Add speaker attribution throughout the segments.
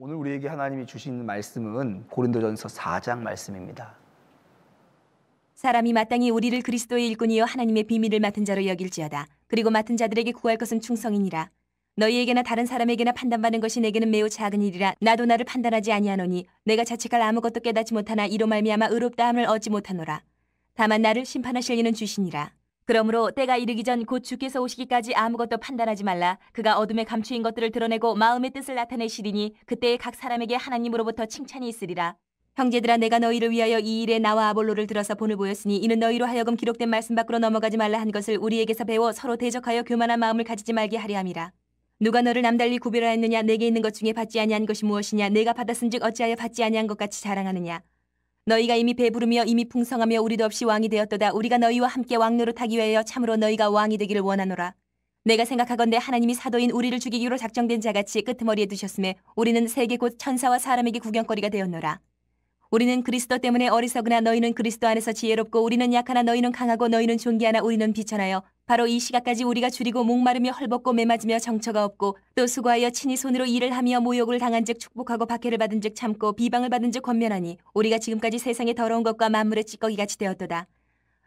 Speaker 1: 오늘 우리에게 하나님이 주신 말씀은 고린도전서 4장 말씀입니다.
Speaker 2: 사람이 마땅히 우리를 그리스도의 일꾼이요 하나님의 비밀을 맡은 자로 여길지어다. 그리고 맡은 자들에게 구할 것은 충성이니라. 너희에게나 다른 사람에게나 판단받는 것이 내게는 매우 작은 일이라 나도 나를 판단하지 아니하노니 내가 자책할 아무것도 깨닫지 못하나 이로 말미암아 의롭다함을 얻지 못하노라. 다만 나를 심판하실 이는 주시니라. 그러므로 때가 이르기 전 곧 주께서 오시기까지 아무것도 판단하지 말라. 그가 어둠에 감추인 것들을 드러내고 마음의 뜻을 나타내시리니 그때에 각 사람에게 하나님으로부터 칭찬이 있으리라. 형제들아 내가 너희를 위하여 이 일에 나와 아볼로를 들어서 본을 보였으니 이는 너희로 하여금 기록된 말씀 밖으로 넘어가지 말라 한 것을 우리에게서 배워 서로 대적하여 교만한 마음을 가지지 말게 하려 함이라. 누가 너를 남달리 구별하였느냐 내게 있는 것 중에 받지 아니한 것이 무엇이냐 내가 받았은즉 어찌하여 받지 아니한 것 같이 자랑하느냐 너희가 이미 배부르며 이미 풍성하며 우리도 없이 왕이 되었도다. 우리가 너희와 함께 왕노릇하기 위하여 참으로 너희가 왕이 되기를 원하노라. 내가 생각하건대 하나님이 사도인 우리를 죽이기로 작정된 자같이 끄트머리에 두셨음에 우리는 세계 곧 천사와 사람에게 구경거리가 되었노라. 우리는 그리스도 때문에 어리석으나 너희는 그리스도 안에서 지혜롭고 우리는 약하나 너희는 강하고 너희는 존귀하나 우리는 비천하여 바로 이 시각까지 우리가 줄이고 목마르며 헐벗고 매맞으며 정처가 없고 또 수고하여 친히 손으로 일을 하며 모욕을 당한 즉 축복하고 박해를 받은 즉 참고 비방을 받은 즉 권면하니 우리가 지금까지 세상의 더러운 것과 만물의 찌꺼기같이 되었도다.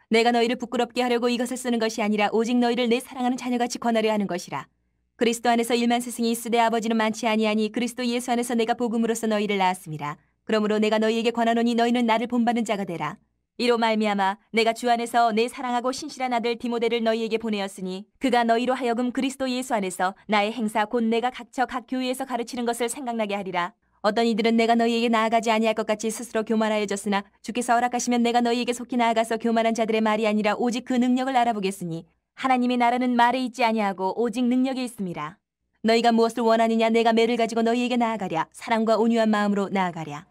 Speaker 2: 내가 너희를 부끄럽게 하려고 이것을 쓰는 것이 아니라 오직 너희를 내 사랑하는 자녀같이 권하려 하는 것이라. 그리스도 안에서 일만 스승이 있으되 아버지는 많지 아니하니 그리스도 예수 안에서 내가 복음으로써 너희를 낳았습니다. 그러므로 내가 너희에게 권하노니 너희는 나를 본받는 자가 되라. 이로 말미암아 내가 주 안에서 내 사랑하고 신실한 아들 디모데를 너희에게 보내었으니 그가 너희로 하여금 그리스도 예수 안에서 나의 행사 곧 내가 각처 각 교회에서 가르치는 것을 생각나게 하리라. 어떤 이들은 내가 너희에게 나아가지 아니할 것 같이 스스로 교만하여졌으나 주께서 허락하시면 내가 너희에게 속히 나아가서 교만한 자들의 말이 아니라 오직 그 능력을 알아보겠으니 하나님의 나라는 말에 있지 아니하고 오직 능력에 있습니다. 너희가 무엇을 원하느냐 내가 매를 가지고 너희에게 나아가랴 사랑과 온유한 마음으로 나아가랴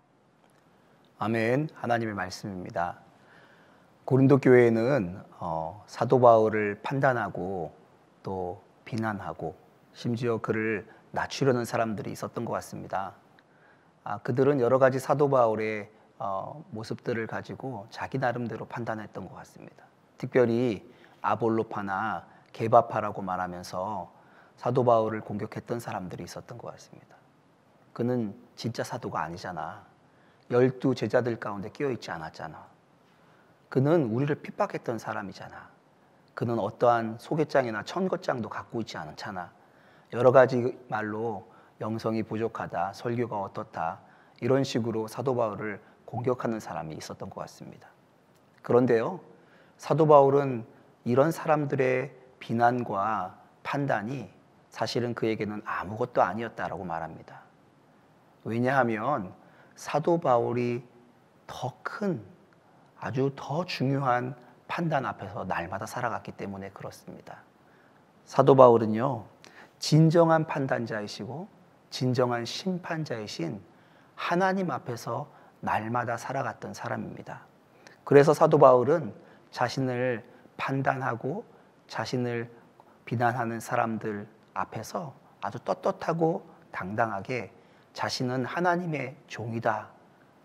Speaker 1: 아멘. 하나님의 말씀입니다. 고린도 교회에는 어, 사도 바울을 판단하고 또 비난하고 심지어 그를 낮추려는 사람들이 있었던 것 같습니다. 아, 그들은 여러 가지 사도 바울의 어, 모습들을 가지고 자기 나름대로 판단했던 것 같습니다. 특별히 아볼로파나 게바파라고 말하면서 사도 바울을 공격했던 사람들이 있었던 것 같습니다. 그는 진짜 사도가 아니잖아. 열두 제자들 가운데 끼어 있지 않았잖아. 그는 우리를 핍박했던 사람이잖아. 그는 어떠한 소개장이나 천거장도 갖고 있지 않잖아. 여러 가지 말로 영성이 부족하다, 설교가 어떻다, 이런 식으로 사도 바울을 공격하는 사람이 있었던 것 같습니다. 그런데요, 사도 바울은 이런 사람들의 비난과 판단이 사실은 그에게는 아무것도 아니었다라고 말합니다. 왜냐하면 사도 바울이 더 큰, 아주 더 중요한 판단 앞에서 날마다 살아갔기 때문에 그렇습니다. 사도 바울은요, 진정한 판단자이시고, 진정한 심판자이신 하나님 앞에서 날마다 살아갔던 사람입니다. 그래서 사도 바울은 자신을 판단하고 자신을 비난하는 사람들 앞에서 아주 떳떳하고 당당하게 자신은 하나님의 종이다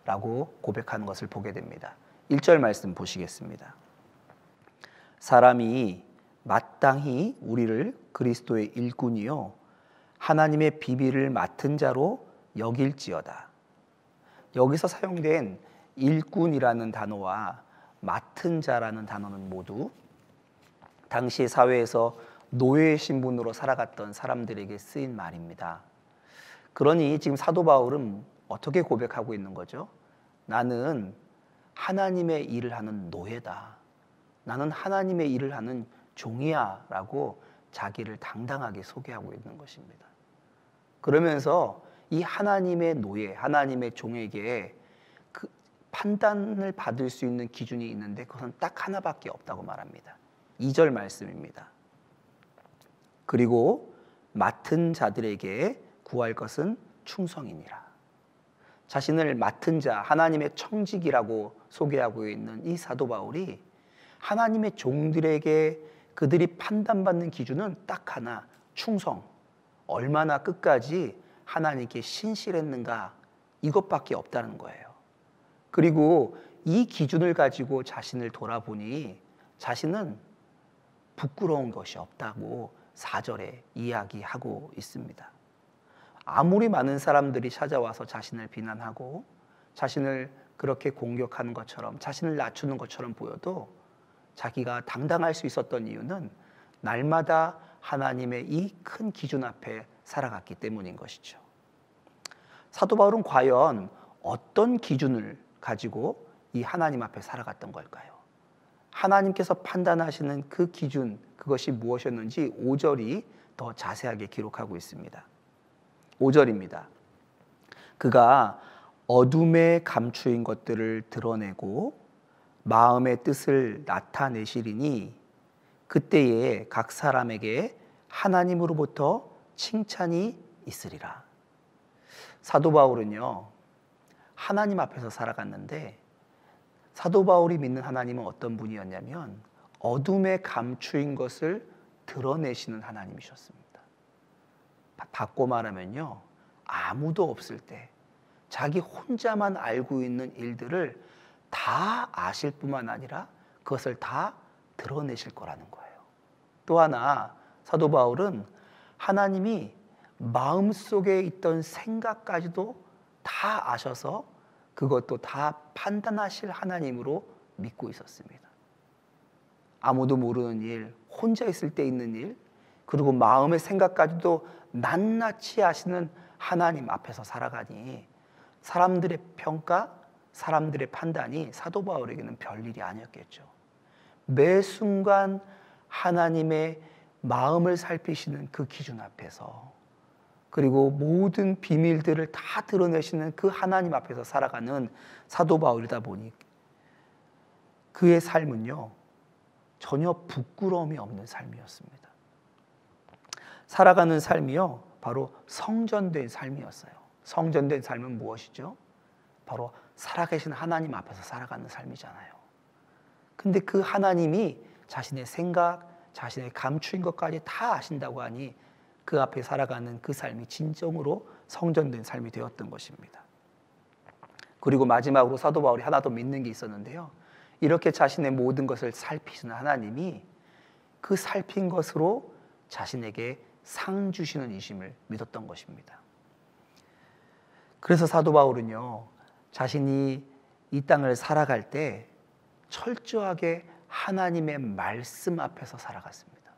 Speaker 1: 라고 고백하는 것을 보게 됩니다. 1절 말씀 보시겠습니다. 사람이 마땅히 우리를 그리스도의 일꾼이요 하나님의 비밀을 맡은 자로 여길지어다. 여기서 사용된 일꾼이라는 단어와 맡은 자라는 단어는 모두 당시 사회에서 노예 신분으로 살아갔던 사람들에게 쓰인 말입니다. 그러니 지금 사도 바울은 어떻게 고백하고 있는 거죠? 나는 하나님의 일을 하는 노예다. 나는 하나님의 일을 하는 종이야. 라고 자기를 당당하게 소개하고 있는 것입니다. 그러면서 이 하나님의 노예, 하나님의 종에게 그 판단을 받을 수 있는 기준이 있는데 그것은 딱 하나밖에 없다고 말합니다. 2절 말씀입니다. 그리고 맡은 자들에게 구할 것은 충성이니라. 자신을 맡은 자, 하나님의 청직이라고 소개하고 있는 이 사도 바울이 하나님의 종들에게 그들이 판단받는 기준은 딱 하나, 충성. 얼마나 끝까지 하나님께 신실했는가 이것밖에 없다는 거예요. 그리고 이 기준을 가지고 자신을 돌아보니 자신은 부끄러운 것이 없다고 4절에 이야기하고 있습니다. 아무리 많은 사람들이 찾아와서 자신을 비난하고 자신을 그렇게 공격하는 것처럼 자신을 낮추는 것처럼 보여도 자기가 당당할 수 있었던 이유는 날마다 하나님의 이 큰 기준 앞에 살아갔기 때문인 것이죠. 사도 바울은 과연 어떤 기준을 가지고 이 하나님 앞에 살아갔던 걸까요? 하나님께서 판단하시는 그 기준, 그것이 무엇이었는지 5절이 더 자세하게 기록하고 있습니다. 5절입니다. 그가 어둠에 감추인 것들을 드러내고 마음의 뜻을 나타내시리니 그때에 각 사람에게 하나님으로부터 칭찬이 있으리라. 사도 바울은요, 하나님 앞에서 살아갔는데, 사도 바울이 믿는 하나님은 어떤 분이었냐면, 어둠에 감추인 것을 드러내시는 하나님이셨습니다. 바꿔 말하면요, 아무도 없을 때, 자기 혼자만 알고 있는 일들을 다 아실 뿐만 아니라 그것을 다 드러내실 거라는 거예요. 또 하나, 사도 바울은 하나님이 마음속에 있던 생각까지도 다 아셔서 그것도 다 판단하실 하나님으로 믿고 있었습니다. 아무도 모르는 일, 혼자 있을 때 있는 일, 그리고 마음의 생각까지도 낱낱이 아시는 하나님 앞에서 살아가니 사람들의 평가, 사람들의 판단이 사도 바울에게는 별일이 아니었겠죠. 매 순간 하나님의 마음을 살피시는 그 기준 앞에서 그리고 모든 비밀들을 다 드러내시는 그 하나님 앞에서 살아가는 사도 바울이다 보니 그의 삶은요 전혀 부끄러움이 없는 삶이었습니다. 살아가는 삶이요 바로 성전된 삶이었어요. 성전된 삶은 무엇이죠? 바로 살아계신 하나님 앞에서 살아가는 삶이잖아요. 근데 그 하나님이 자신의 생각, 자신의 감추인 것까지 다 아신다고 하니 그 앞에 살아가는 그 삶이 진정으로 성전된 삶이 되었던 것입니다. 그리고 마지막으로 사도 바울이 하나 더 믿는 게 있었는데요. 이렇게 자신의 모든 것을 살피시는 하나님이 그 살핀 것으로 자신에게 상 주시는 이심을 믿었던 것입니다. 그래서 사도 바울은요, 자신이 이 땅을 살아갈 때 철저하게 하나님의 말씀 앞에서 살아갔습니다.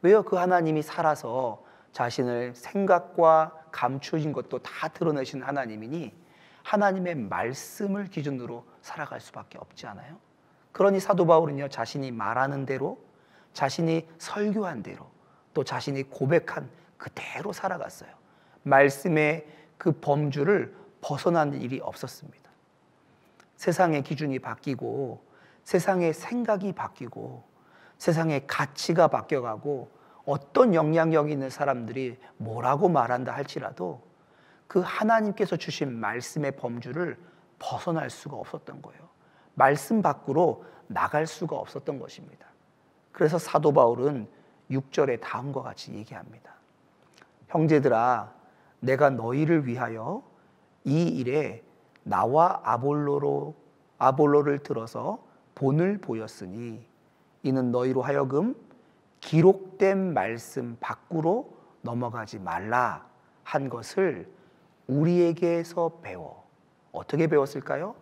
Speaker 1: 왜요? 그 하나님이 살아서 자신을 생각과 감추어진 것도 다 드러내신 하나님이니 하나님의 말씀을 기준으로 살아갈 수밖에 없지 않아요? 그러니 사도 바울은요, 자신이 말하는 대로, 자신이 설교한 대로, 또 자신이 고백한 그대로 살아갔어요. 말씀의 그 범주를 벗어나는 일이 없었습니다. 세상의 기준이 바뀌고 세상의 생각이 바뀌고 세상의 가치가 바뀌어가고 어떤 영향력 있는 사람들이 뭐라고 말한다 할지라도 그 하나님께서 주신 말씀의 범주를 벗어날 수가 없었던 거예요. 말씀 밖으로 나갈 수가 없었던 것입니다. 그래서 사도 바울은 6절에 다음과 같이 얘기합니다. 형제들아, 내가 너희를 위하여 이 일에 나와 아볼로로 아볼로를 들어서 본을 보였으니 이는 너희로 하여금 기록된 말씀 밖으로 넘어가지 말라 한 것을 우리에게서 배워 어떻게 배웠을까요?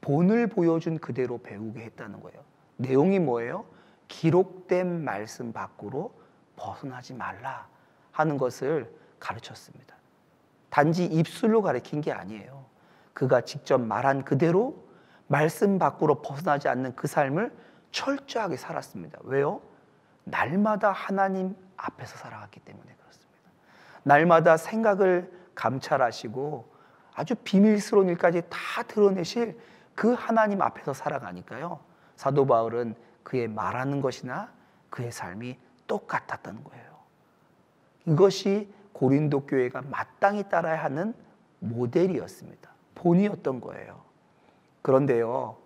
Speaker 1: 본을 보여준 그대로 배우게 했다는 거예요. 내용이 뭐예요? 기록된 말씀 밖으로 벗어나지 말라 하는 것을 가르쳤습니다. 단지 입술로 가르친 게 아니에요. 그가 직접 말한 그대로 말씀 밖으로 벗어나지 않는 그 삶을 철저하게 살았습니다. 왜요? 날마다 하나님 앞에서 살아갔기 때문에 그렇습니다. 날마다 생각을 감찰하시고 아주 비밀스러운 일까지 다 드러내실 그 하나님 앞에서 살아가니까요. 사도 바울은 그의 말하는 것이나 그의 삶이 똑같았다는 거예요. 이것이 고린도 교회가 마땅히 따라야 하는 모델이었습니다. 본이었던 거예요. 그런데요,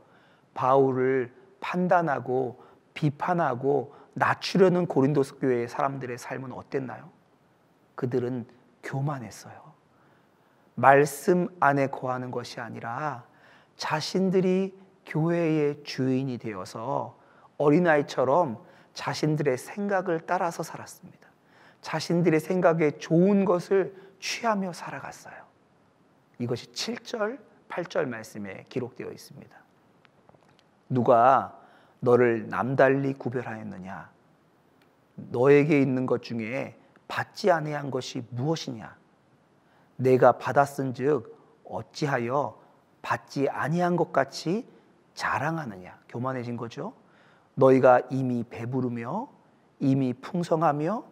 Speaker 1: 바울을 판단하고 비판하고 낮추려는 고린도 교회의 사람들의 삶은 어땠나요? 그들은 교만했어요. 말씀 안에 거하는 것이 아니라 자신들이 교회의 주인이 되어서 어린아이처럼 자신들의 생각을 따라서 살았습니다. 자신들의 생각에 좋은 것을 취하며 살아갔어요. 이것이 7절, 8절 말씀에 기록되어 있습니다. 누가 너를 남달리 구별하였느냐? 너에게 있는 것 중에 받지 아니한 것이 무엇이냐? 내가 받았은즉 어찌하여 받지 아니한 것 같이 자랑하느냐? 교만해진 거죠. 너희가 이미 배부르며 이미 풍성하며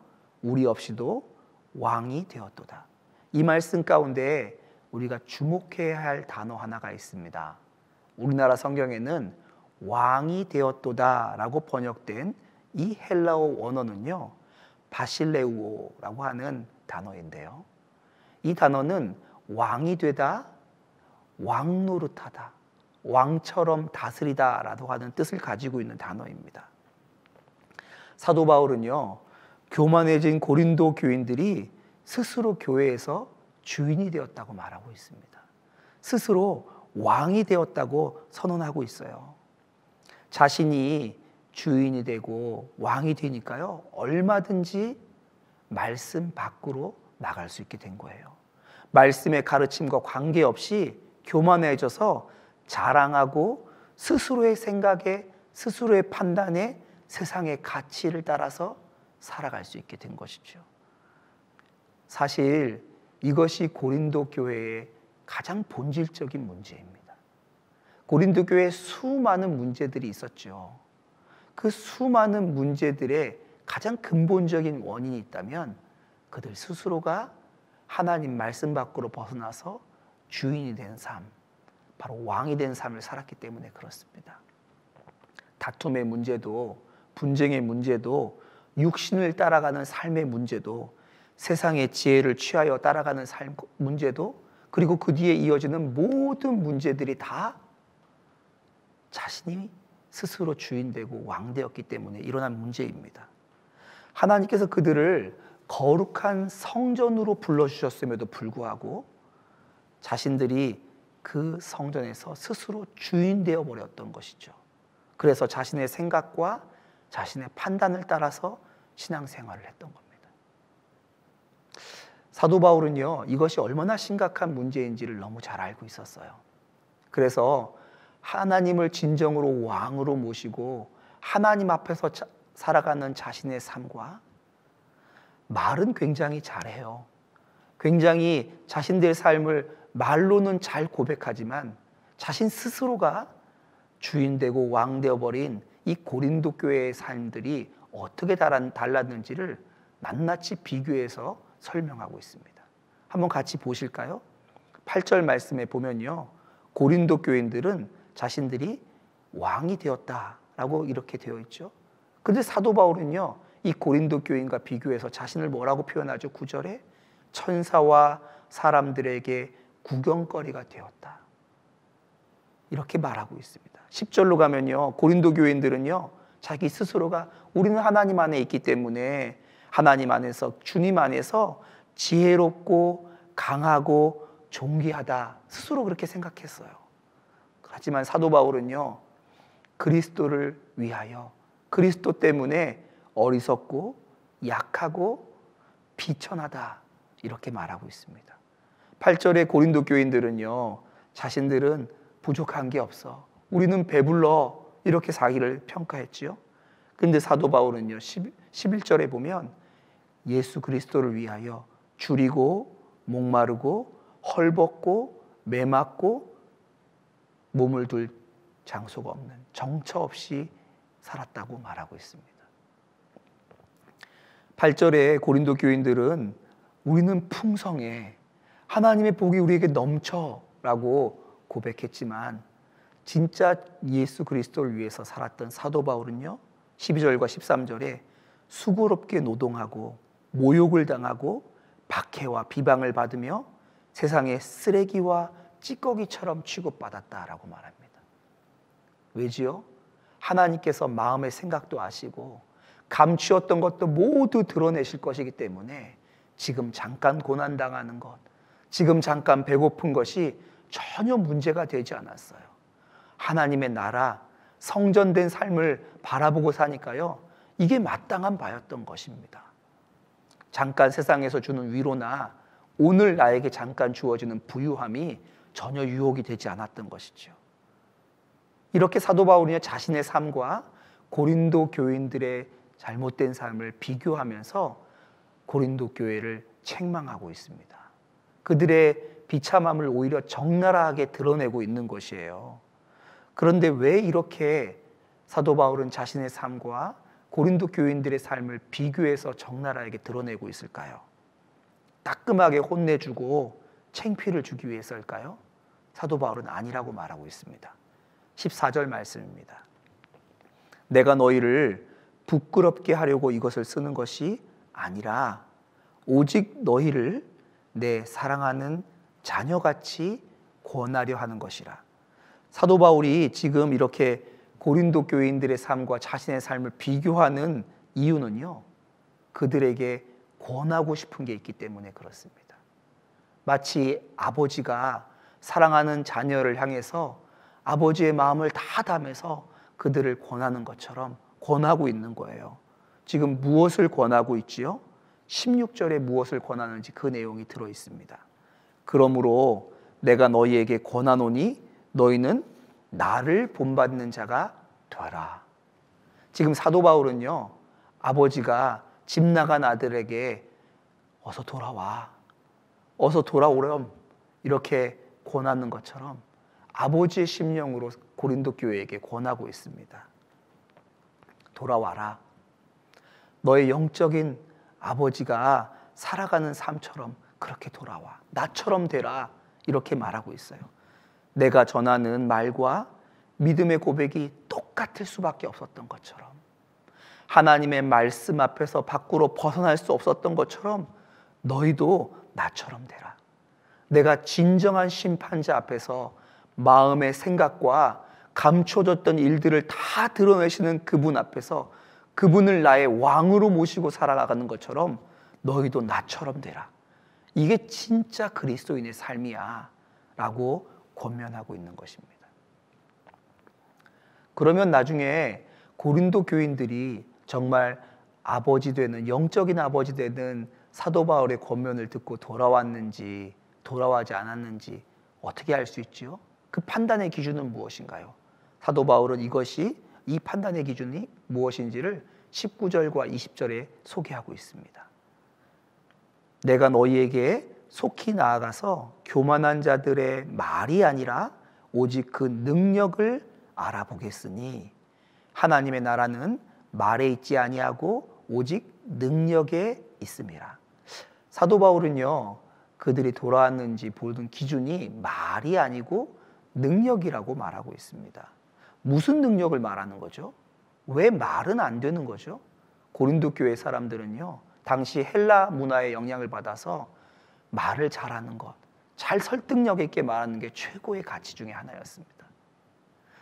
Speaker 1: 우리 없이도 왕이 되었도다. 이 말씀 가운데 우리가 주목해야 할 단어 하나가 있습니다. 우리나라 성경에는 왕이 되었도다라고 번역된 이 헬라어 원어는요. 바실레우오라고 하는 단어인데요. 이 단어는 왕이 되다, 왕 노릇하다, 왕처럼 다스리다라고 하는 뜻을 가지고 있는 단어입니다. 사도 바울은요, 교만해진 고린도 교인들이 스스로 교회에서 주인이 되었다고 말하고 있습니다. 스스로 왕이 되었다고 선언하고 있어요. 자신이 주인이 되고 왕이 되니까요, 얼마든지 말씀 밖으로 나갈 수 있게 된 거예요. 말씀의 가르침과 관계없이 교만해져서 자랑하고 스스로의 생각에 스스로의 판단에 세상의 가치를 따라서 살아갈 수 있게 된 것이죠. 사실 이것이 고린도 교회의 가장 본질적인 문제입니다. 고린도 교회에 수많은 문제들이 있었죠. 그 수많은 문제들의 가장 근본적인 원인이 있다면 그들 스스로가 하나님 말씀 밖으로 벗어나서 주인이 된 삶, 바로 왕이 된 삶을 살았기 때문에 그렇습니다. 다툼의 문제도 분쟁의 문제도 육신을 따라가는 삶의 문제도 세상의 지혜를 취하여 따라가는 삶 문제도 그리고 그 뒤에 이어지는 모든 문제들이 다 자신이 스스로 주인되고 왕되었기 때문에 일어난 문제입니다. 하나님께서 그들을 거룩한 성전으로 불러주셨음에도 불구하고 자신들이 그 성전에서 스스로 주인 되어 버렸던 것이죠. 그래서 자신의 생각과 자신의 판단을 따라서 신앙생활을 했던 겁니다. 사도 바울은요, 이것이 얼마나 심각한 문제인지를 너무 잘 알고 있었어요. 그래서 하나님을 진정으로 왕으로 모시고 하나님 앞에서 자, 살아가는 자신의 삶과 말은 굉장히 잘해요. 굉장히 자신들의 삶을 말로는 잘 고백하지만 자신 스스로가 주인 되고 왕 되어 버린 이 고린도 교회의 삶들이 어떻게 달랐는지를 낱낱이 비교해서 설명하고 있습니다. 한번 같이 보실까요? 8절 말씀에 보면요. 고린도 교인들은 자신들이 왕이 되었다라고 이렇게 되어 있죠. 근데 사도 바울은요. 이 고린도 교인과 비교해서 자신을 뭐라고 표현하죠? 9절에 천사와 사람들에게 구경거리가 되었다. 이렇게 말하고 있습니다. 10절로 가면요. 고린도 교인들은요. 자기 스스로가 우리는 하나님 안에 있기 때문에 하나님 안에서 주님 안에서 지혜롭고 강하고 존귀하다 스스로 그렇게 생각했어요. 하지만 사도 바울은요. 그리스도를 위하여 그리스도 때문에 어리석고 약하고 비천하다 이렇게 말하고 있습니다. 8절의 고린도 교인들은요. 자신들은 부족한 게 없어. 우리는 배불러 이렇게 자기를 평가했지요. 근데 사도 바울은요. 11절에 보면 예수 그리스도를 위하여 줄이고 목마르고 헐벗고 매맞고 몸을 둘 장소가 없는 정처 없이 살았다고 말하고 있습니다. 8절에 고린도 교인들은 우리는 풍성해 하나님의 복이 우리에게 넘쳐라고 고백했지만 진짜 예수 그리스도를 위해서 살았던 사도 바울은요. 12절과 13절에 수고롭게 노동하고 모욕을 당하고 박해와 비방을 받으며 세상의 쓰레기와 찌꺼기처럼 취급받았다라고 말합니다. 왜지요? 하나님께서 마음의 생각도 아시고 감추었던 것도 모두 드러내실 것이기 때문에 지금 잠깐 고난 당하는 것, 지금 잠깐 배고픈 것이 전혀 문제가 되지 않았어요. 하나님의 나라, 성전된 삶을 바라보고 사니까요. 이게 마땅한 바였던 것입니다. 잠깐 세상에서 주는 위로나 오늘 나에게 잠깐 주어지는 부유함이 전혀 유혹이 되지 않았던 것이죠. 이렇게 사도 바울이 자신의 삶과 고린도 교인들의 잘못된 삶을 비교하면서 고린도 교회를 책망하고 있습니다. 그들의 비참함을 오히려 적나라하게 드러내고 있는 것이에요. 그런데 왜 이렇게 사도 바울은 자신의 삶과 고린도 교인들의 삶을 비교해서 적나라하게 드러내고 있을까요? 따끔하게 혼내주고 챙피를 주기 위해서일까요? 사도 바울은 아니라고 말하고 있습니다. 14절 말씀입니다. 내가 너희를 부끄럽게 하려고 이것을 쓰는 것이 아니라 오직 너희를 내 사랑하는 자녀같이 권하려 하는 것이라. 사도 바울이 지금 이렇게 고린도 교인들의 삶과 자신의 삶을 비교하는 이유는요. 그들에게 권하고 싶은 게 있기 때문에 그렇습니다. 마치 아버지가 사랑하는 자녀를 향해서 아버지의 마음을 다 담아서 그들을 권하는 것처럼 권하고 있는 거예요. 지금 무엇을 권하고 있지요? 16절에 무엇을 권하는지 그 내용이 들어 있습니다. 그러므로 내가 너희에게 권하노니 너희는 나를 본받는 자가 되라. 지금 사도 바울은요, 아버지가 집 나간 아들에게 어서 돌아와. 어서 돌아오렴. 이렇게 권하는 것처럼 아버지의 심령으로 고린도 교회에게 권하고 있습니다. 돌아와라. 너의 영적인 아버지가 살아가는 삶처럼 그렇게 돌아와. 나처럼 되라. 이렇게 말하고 있어요. 내가 전하는 말과 믿음의 고백이 똑같을 수밖에 없었던 것처럼 하나님의 말씀 앞에서 밖으로 벗어날 수 없었던 것처럼 너희도 나처럼 되라. 내가 진정한 심판자 앞에서 마음의 생각과 감춰졌던 일들을 다 드러내시는 그분 앞에서 그분을 나의 왕으로 모시고 살아가는 것처럼 너희도 나처럼 되라. 이게 진짜 그리스도인의 삶이야. 라고 권면하고 있는 것입니다. 그러면 나중에 고린도 교인들이 정말 아버지 되는 영적인 아버지 되는 사도 바울의 권면을 듣고 돌아왔는지 돌아와지 않았는지 어떻게 알 수 있지요? 그 판단의 기준은 무엇인가요? 사도 바울은 이것이 이 판단의 기준이 무엇인지를 19절과 20절에 소개하고 있습니다. 내가 너희에게 속히 나아가서 교만한 자들의 말이 아니라 오직 그 능력을 알아보겠으니 하나님의 나라는 말에 있지 아니하고 오직 능력에 있음이라. 사도 바울은요. 그들이 돌아왔는지 보는 기준이 말이 아니고 능력이라고 말하고 있습니다. 무슨 능력을 말하는 거죠? 왜 말은 안 되는 거죠? 고린도 교회 사람들은요. 당시 헬라 문화의 영향을 받아서 말을 잘하는 것, 잘 설득력 있게 말하는 게 최고의 가치 중의 하나였습니다.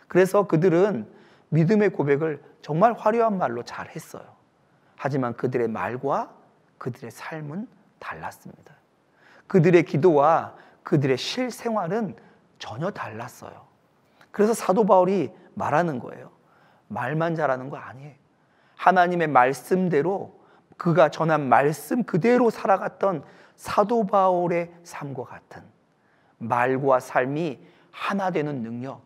Speaker 1: 그래서 그들은 믿음의 고백을 정말 화려한 말로 잘 했어요. 하지만 그들의 말과 그들의 삶은 달랐습니다. 그들의 기도와 그들의 실생활은 전혀 달랐어요. 그래서 사도 바울이 말하는 거예요. 말만 잘하는 거 아니에요. 하나님의 말씀대로 그가 전한 말씀 그대로 살아갔던 사도 바울의 삶과 같은 말과 삶이 하나 되는 능력,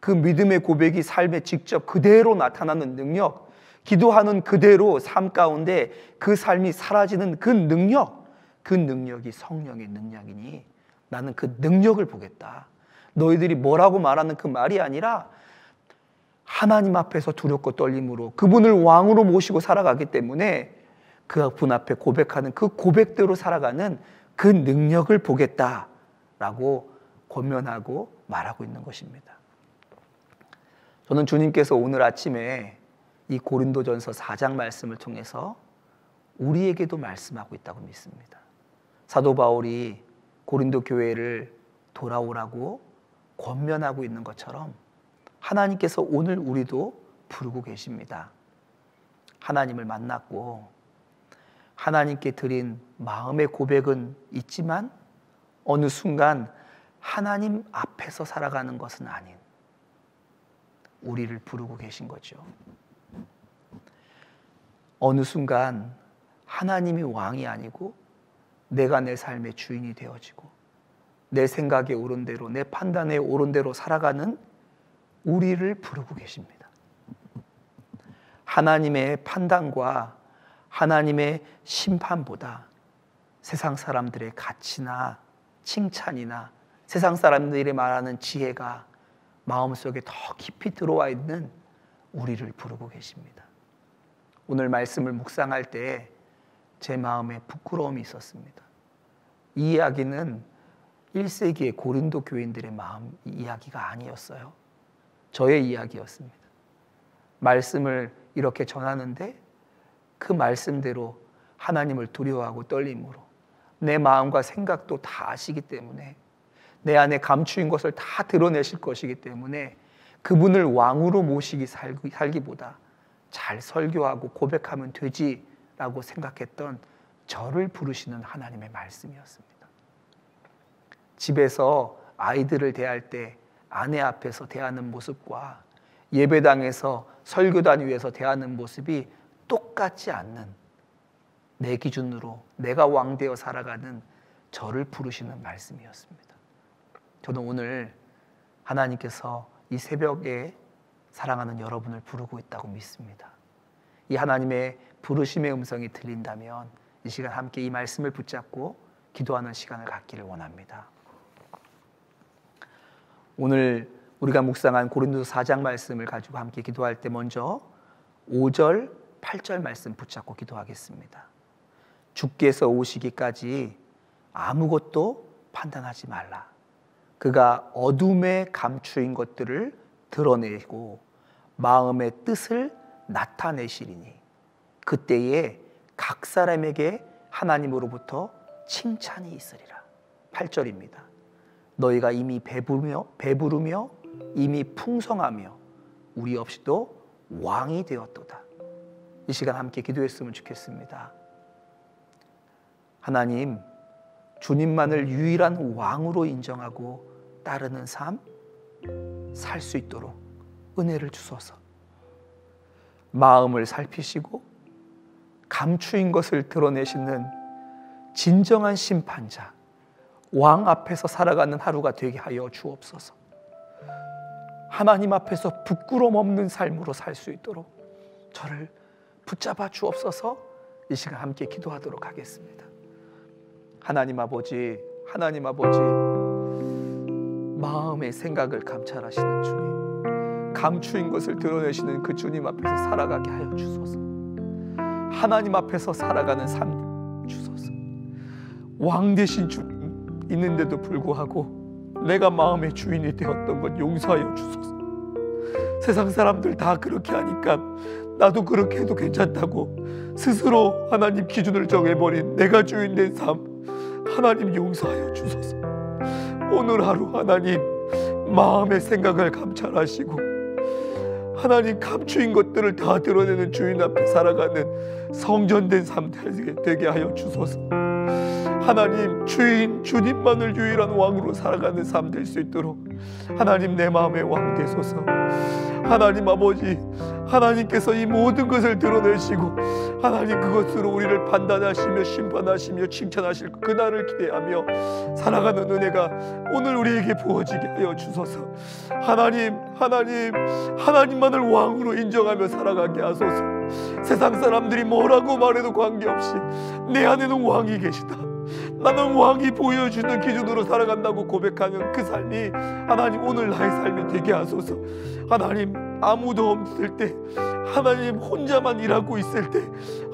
Speaker 1: 그 믿음의 고백이 삶에 직접 그대로 나타나는 능력, 기도하는 그대로 삶 가운데 그 삶이 사라지는 그 능력, 그 능력이 성령의 능력이니 나는 그 능력을 보겠다. 너희들이 뭐라고 말하는 그 말이 아니라 하나님 앞에서 두렵고 떨림으로 그분을 왕으로 모시고 살아가기 때문에 그 분 앞에 고백하는 그 고백대로 살아가는 그 능력을 보겠다라고 권면하고 말하고 있는 것입니다. 저는 주님께서 오늘 아침에 이 고린도전서 4장 말씀을 통해서 우리에게도 말씀하고 있다고 믿습니다. 사도 바울이 고린도 교회를 돌아오라고 권면하고 있는 것처럼 하나님께서 오늘 우리도 부르고 계십니다. 하나님을 만났고 하나님께 드린 마음의 고백은 있지만 어느 순간 하나님 앞에서 살아가는 것은 아닌 우리를 부르고 계신 거죠. 어느 순간 하나님이 왕이 아니고 내가 내 삶의 주인이 되어지고 내 생각에 옳은 대로 내 판단에 옳은 대로 살아가는 우리를 부르고 계십니다. 하나님의 판단과 하나님의 심판보다 세상 사람들의 가치나 칭찬이나 세상 사람들이 말하는 지혜가 마음속에 더 깊이 들어와 있는 우리를 부르고 계십니다. 오늘 말씀을 묵상할 때 제 마음에 부끄러움이 있었습니다. 이 이야기는 1세기의 고린도 교인들의 마음 이야기가 아니었어요. 저의 이야기였습니다. 말씀을 이렇게 전하는데 그 말씀대로 하나님을 두려워하고 떨림으로 내 마음과 생각도 다 아시기 때문에 내 안에 감추인 것을 다 드러내실 것이기 때문에 그분을 왕으로 모시기 살기, 보다 잘 설교하고 고백하면 되지라고 생각했던 저를 부르시는 하나님의 말씀이었습니다. 집에서 아이들을 대할 때 아내 앞에서 대하는 모습과 예배당에서 설교단 위에서 대하는 모습이 똑같지 않는 내 기준으로 내가 왕되어 살아가는 저를 부르시는 말씀이었습니다. 저는 오늘 하나님께서 이 새벽에 사랑하는 여러분을 부르고 있다고 믿습니다. 이 하나님의 부르심의 음성이 들린다면 이 시간 함께 이 말씀을 붙잡고 기도하는 시간을 갖기를 원합니다. 오늘 우리가 묵상한 고린도서 4장 말씀을 가지고 함께 기도할 때 먼저 5절, 8절 말씀 붙잡고 기도하겠습니다. 주께서 오시기까지 아무것도 판단하지 말라. 그가 어둠에 감추인 것들을 드러내고 마음의 뜻을 나타내시리니 그때에 각 사람에게 하나님으로부터 칭찬이 있으리라. 8절입니다. 너희가 이미 배부르며 배부르며 이미 풍성하며 우리 없이도 왕이 되었도다. 이 시간 함께 기도했으면 좋겠습니다. 하나님, 주님만을 유일한 왕으로 인정하고 따르는 삶 살 수 있도록 은혜를 주소서. 마음을 살피시고 감추인 것을 드러내시는 진정한 심판자 왕 앞에서 살아가는 하루가 되게 하여 주옵소서. 하나님 앞에서 부끄럼 없는 삶으로 살 수 있도록 저를 붙잡아 주옵소서. 이 시간 함께 기도하도록 하겠습니다. 하나님 아버지, 하나님 아버지, 마음의 생각을 감찰하시는 주님, 감추인 것을 드러내시는 그 주님 앞에서 살아가게 하여 주소서. 하나님 앞에서 살아가는 삶 주소서. 왕 되신 주님, 있는데도 불구하고 내가 마음의 주인이 되었던 것 용서하여 주소서. 세상 사람들 다 그렇게 하니까 나도 그렇게 해도 괜찮다고 스스로 하나님 기준을 정해버린 내가 주인 된 삶 하나님 용서하여 주소서. 오늘 하루 하나님 마음의 생각을 감찰하시고 하나님 감추인 것들을 다 드러내는 주인 앞에 살아가는 성전된 삶 되게 하여 주소서. 하나님 주인 주님만을 유일한 왕으로 살아가는 삶 될 수 있도록 하나님 내 마음의 왕 되소서. 하나님 아버지 하나님께서 이 모든 것을 드러내시고 하나님 그것으로 우리를 판단하시며 심판하시며 칭찬하실 그날을 기대하며 살아가는 은혜가 오늘 우리에게 부어지게 하여 주소서. 하나님 하나님 하나님만을 왕으로 인정하며 살아가게 하소서. 세상 사람들이 뭐라고 말해도 관계없이 내 안에는 왕이 계시다 나는 왕이 보여주는 기준으로 살아간다고 고백하는 그 삶이 하나님 오늘 나의 삶이 되게 하소서. 하나님 아무도 없을 때 하나님 혼자만 일하고 있을 때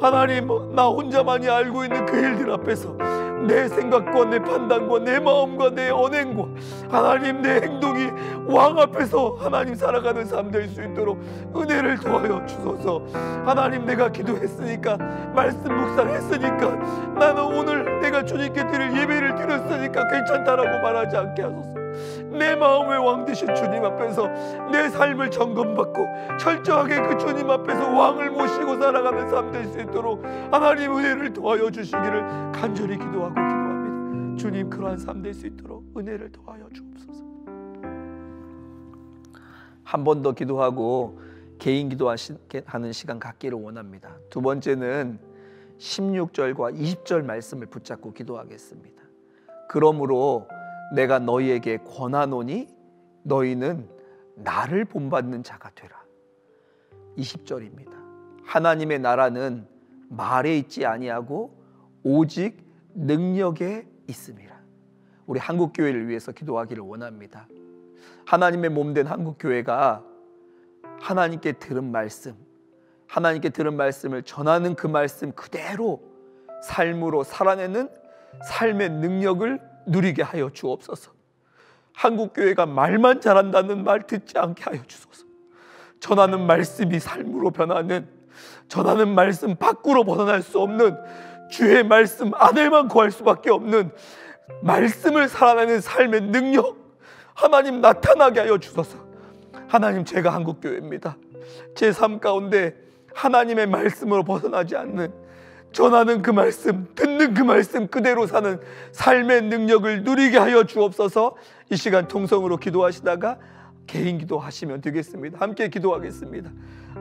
Speaker 1: 하나님 나 혼자만이 알고 있는 그 일들 앞에서 내 생각과 내 판단과 내 마음과 내 언행과 하나님 내 행동이 왕 앞에서 하나님 살아가는 삶 될 수 있도록 은혜를 도하여 주소서. 하나님 내가 기도했으니까 말씀 묵상했으니까 나는 오늘 내가 주님께 드릴 예배를 드렸으니까 괜찮다라고 말하지 않게 하소서 내 마음의 왕 되신 주님 앞에서 내 삶을 점검받고 철저하게 그 주님 앞에서 왕을 모시고 살아가는 삶 될 수 있도록 하나님 은혜를 도하여 주시기를 간절히 기도하고 기도합니다. 주님 그러한 삶 될 수 있도록 은혜를 도하여 주옵소서. 한 번 더 기도하고 개인 기도하는 시간 갖기를 원합니다. 두 번째는 16절과 20절 말씀을 붙잡고 기도하겠습니다. 그러므로 내가 너희에게 권하노니 너희는 나를 본받는 자가 되라. 20절입니다. 하나님의 나라는 말에 있지 아니하고 오직 능력에 있습니다. 우리 한국 교회를 위해서 기도하기를 원합니다. 하나님의 몸 된 한국 교회가 하나님께 들은 말씀, 하나님께 들은 말씀을 전하는 그 말씀 그대로 삶으로 살아내는 삶의 능력을 누리게 하여 주옵소서. 한국 교회가 말만 잘한다는 말 듣지 않게 하여 주소서. 전하는 말씀이 삶으로 변하는 전하는 말씀 밖으로 벗어날 수 없는 주의 말씀 안에만 구할 수밖에 없는 말씀을 살아내는 삶의 능력 하나님 나타나게 하여 주소서. 하나님 제가 한국 교회입니다. 제 삶 가운데 하나님의 말씀으로 벗어나지 않는 전하는 그 말씀, 듣는 그 말씀 그대로 사는 삶의 능력을 누리게 하여 주옵소서. 이 시간 통성으로 기도하시다가 개인 기도하시면 되겠습니다. 함께 기도하겠습니다.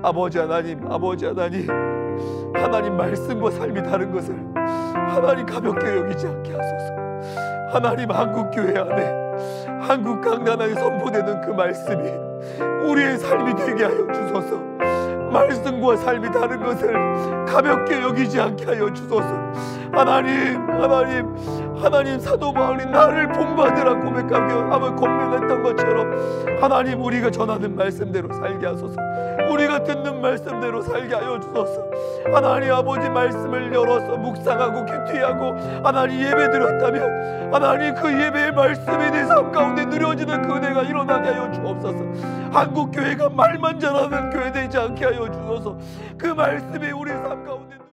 Speaker 1: 아버지 하나님, 아버지 하나님, 하나님 말씀과 삶이 다른 것을 하나님 가볍게 여기지 않게 하소서. 하나님 한국 교회 안에 한국 강단에 선포되는 그 말씀이 우리의 삶이 되게 하여 주소서. 말씀과 삶이 다른 것을 가볍게 여기지 않게 하여 주소서. 하나님, 하나님, 하나님 사도 바울이 나를 본받으라 고백하며 아마 권면했던 것처럼 하나님 우리가 전하는 말씀대로 살게 하소서. 우리가 듣는 말씀대로 살게 하여 주소서. 하나님 아버지 말씀을 열어서 묵상하고 큐티하고 하나님 예배 드렸다면 하나님 그 예배의 말씀이 내 삶 가운데 누려지는 그 은혜가 일어나게 하여 주옵소서. 한국 교회가 말만 잘하는 교회 되지 않게 하여 주소서. 그 말씀이 우리 삶 가운데